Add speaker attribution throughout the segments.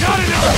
Speaker 1: Not enough!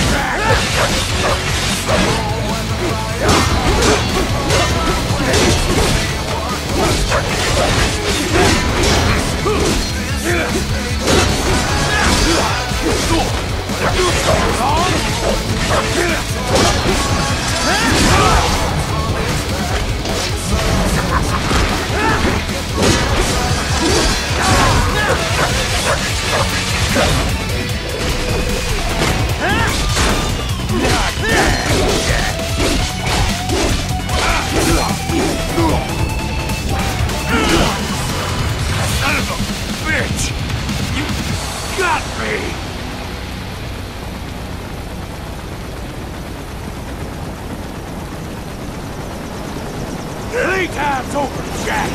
Speaker 1: got me. Three times over, Jack!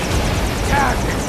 Speaker 1: Time